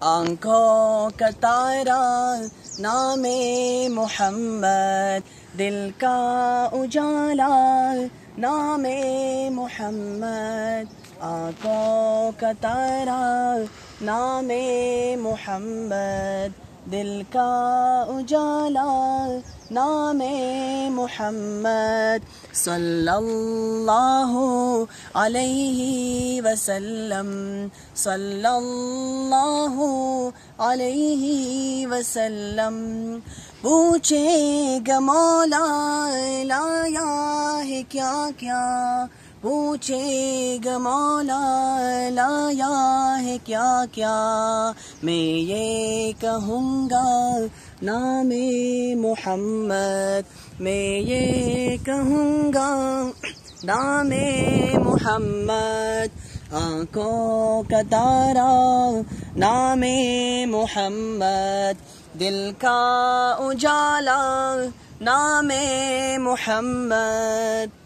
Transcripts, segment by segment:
آنکھوں کا تارا نام محمد دل کا اجالا نام محمد۔ آنکھوں کا تارا، نام محمد، دل کا اجالا، نام محمد صلی اللہ علیہ وسلم، صلی اللہ علیہ وسلم۔ پوچھے گا مولا لایا ہے کیا کیا؟ پوچھے گا مولا لایا ہے کیا کیا؟ میں یہ کہوں گا نام محمد، میں یہ کہوں گا نام محمد۔ آنکھوں کا تارا، نام محمد۔ دل کا اجالا، نام محمد۔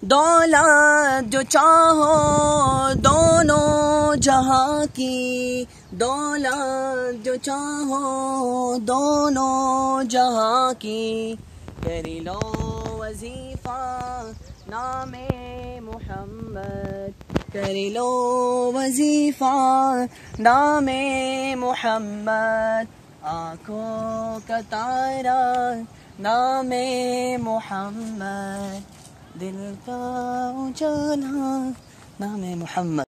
دولت جو چاہو، دونوں جہاں کی۔ دولت جو چاہو، دونوں جہاں کی۔ کری لو وظیفہ، نام محمد۔ کری لو وظیفہ، نام محمد۔ آنکھوں کا تارا نام محمد دل کا اجالا نام محمد